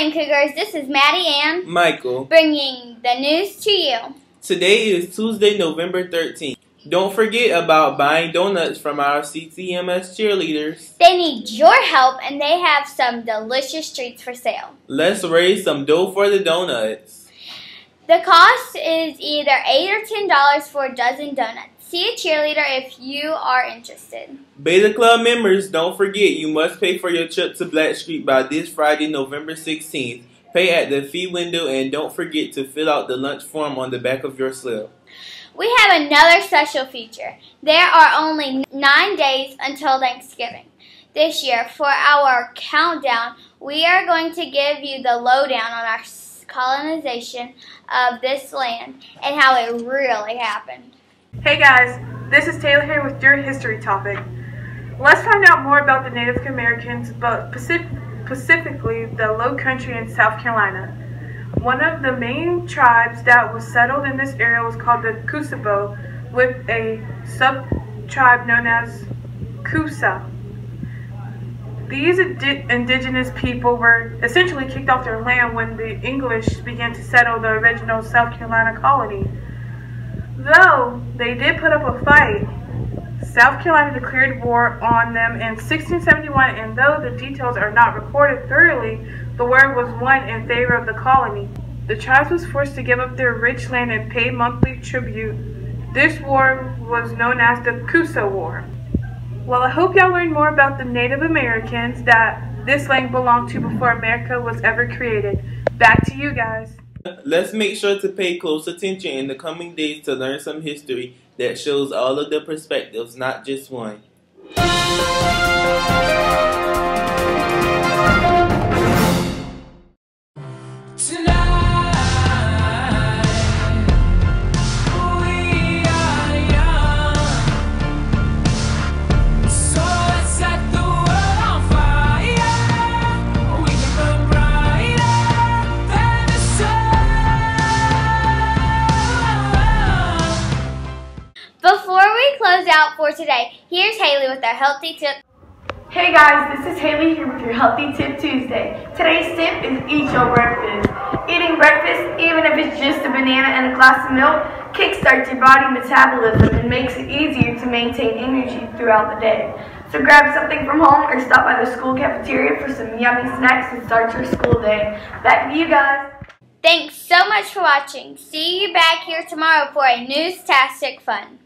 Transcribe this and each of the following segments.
morning, Cougars. This is Maddie Ann Michael. bringing the news to you. Today is Tuesday, November 13th. Don't forget about buying donuts from our CCMS cheerleaders. They need your help and they have some delicious treats for sale. Let's raise some dough for the donuts. The cost is either 8 or $10 for a dozen donuts. See a cheerleader if you are interested. Beta Club members, don't forget you must pay for your trip to Black Street by this Friday, November 16th. Pay at the fee window and don't forget to fill out the lunch form on the back of your slip. We have another special feature. There are only nine days until Thanksgiving. This year, for our countdown, we are going to give you the lowdown on our colonization of this land and how it really happened. Hey guys, this is Taylor here with your history topic. Let's find out more about the Native Americans, but specifically the Low Country in South Carolina. One of the main tribes that was settled in this area was called the Cusabo, with a sub-tribe known as Coosa. These indigenous people were essentially kicked off their land when the English began to settle the original South Carolina colony. Though they did put up a fight, South Carolina declared war on them in 1671, and though the details are not recorded thoroughly, the war was won in favor of the colony. The tribes was forced to give up their rich land and pay monthly tribute. This war was known as the Coosa War. Well, I hope y'all learned more about the Native Americans that this land belonged to before America was ever created. Back to you guys. Let's make sure to pay close attention in the coming days to learn some history that shows all of the perspectives, not just one. close out for today. Here's Haley with our healthy tip. Hey guys, this is Haley here with your Healthy Tip Tuesday. Today's tip is eat your breakfast. Eating breakfast, even if it's just a banana and a glass of milk, kickstarts your body metabolism and makes it easier to maintain energy throughout the day. So grab something from home or stop by the school cafeteria for some yummy snacks and start your school day. Back to you guys. Thanks so much for watching. See you back here tomorrow for a Newstastic Fun.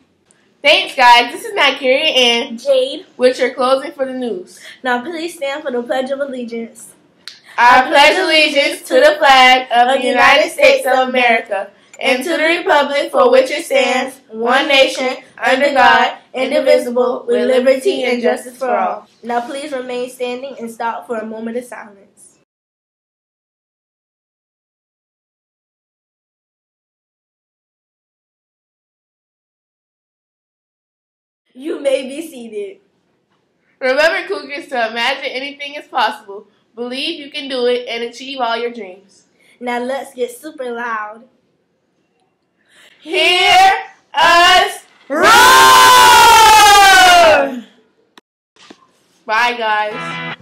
Thanks, guys. This is Matt Carey and Jade with your closing for the news. Now, please stand for the Pledge of Allegiance. I pledge allegiance to the flag of the United States of America and to the republic for which it stands, one nation, under God, indivisible, with liberty and justice for all. Now, please remain standing and stop for a moment of silence. You may be seated. Remember, Cougars, to imagine anything is possible, believe you can do it, and achieve all your dreams. Now let's get super loud. Hear us roar! Bye, guys.